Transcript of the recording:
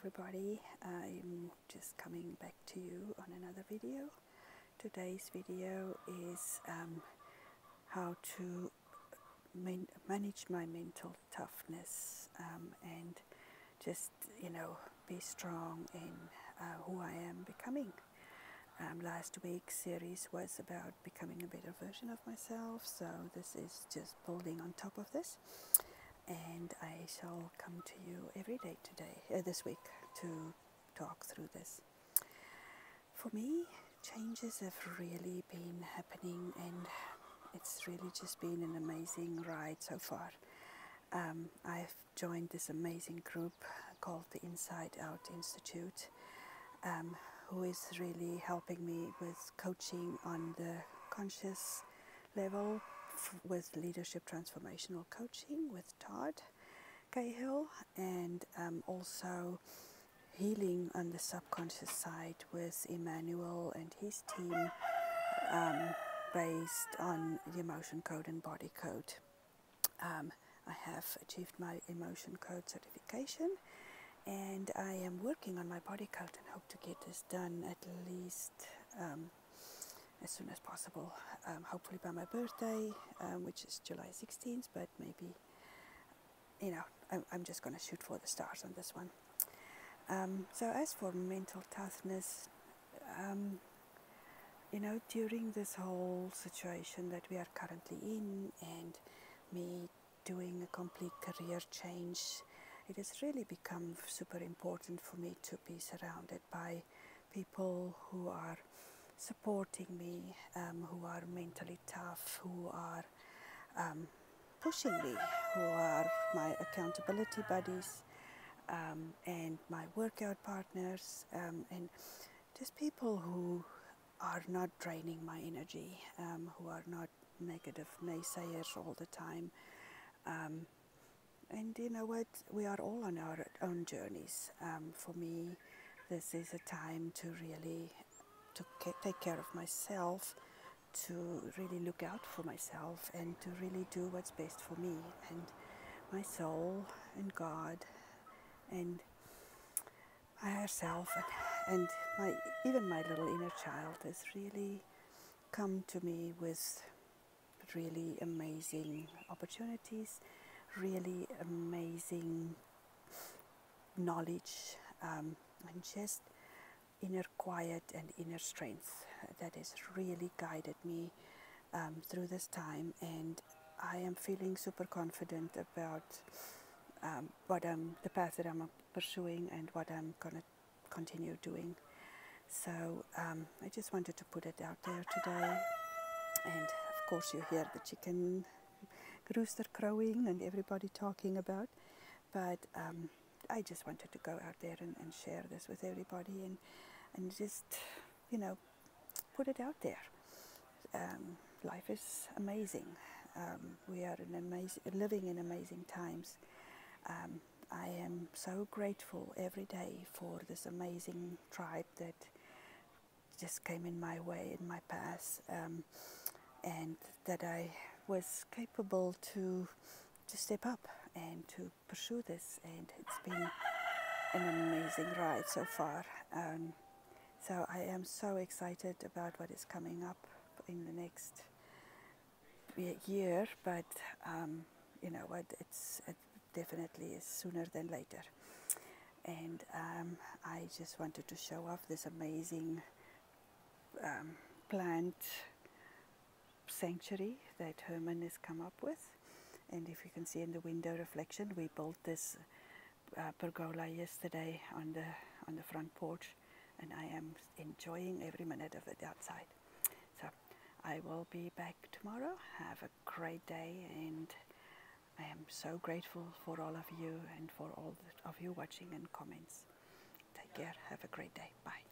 everybody, I'm just coming back to you on another video. Today's video is um, how to man manage my mental toughness um, and just, you know, be strong in uh, who I am becoming. Um, last week's series was about becoming a better version of myself, so this is just building on top of this. And I shall come to you every day today, uh, this week, to talk through this. For me, changes have really been happening, and it's really just been an amazing ride so far. Um, I've joined this amazing group called the Inside Out Institute. Um, who is really helping me with coaching on the conscious level with leadership transformational coaching with Todd Cahill and um, also healing on the subconscious side with Emmanuel and his team um, based on the emotion code and body code. Um, I have achieved my emotion code certification and I am working on my body code and hope to get this done at least um, as soon as possible. Um, hopefully by my birthday, um, which is July 16th, but maybe, you know, I'm, I'm just going to shoot for the stars on this one. Um, so as for mental toughness, um, you know, during this whole situation that we are currently in and me doing a complete career change it has really become super important for me to be surrounded by people who are supporting me, um, who are mentally tough, who are um, pushing me, who are my accountability buddies um, and my workout partners, um, and just people who are not draining my energy, um, who are not negative naysayers all the time. Um, and you know what? We are all on our own journeys. For me, this is a time to really to take care of myself, to really look out for myself, and to really do what's best for me and my soul and God and higher self and, and my even my little inner child has really come to me with really amazing opportunities really amazing knowledge um, and just inner quiet and inner strength that has really guided me um, through this time and I am feeling super confident about um, what I'm, the path that I'm pursuing and what I'm going to continue doing. So um, I just wanted to put it out there today and of course you hear the chicken rooster crowing and everybody talking about. But um, I just wanted to go out there and, and, share this with everybody and, and just, you know, put it out there. Um, life is amazing. Um, we are in amazing, living in amazing times. Um, I am so grateful every day for this amazing tribe that just came in my way, in my path, um, and that I was capable to to step up and to pursue this and it's been an amazing ride so far um, so I am so excited about what is coming up in the next year but um, you know what it's it definitely is sooner than later and um, I just wanted to show off this amazing um, plant sanctuary that Herman has come up with. And if you can see in the window reflection, we built this uh, pergola yesterday on the on the front porch, and I am enjoying every minute of it outside. So I will be back tomorrow. Have a great day, and I am so grateful for all of you and for all of you watching and comments. Take care. Have a great day. Bye.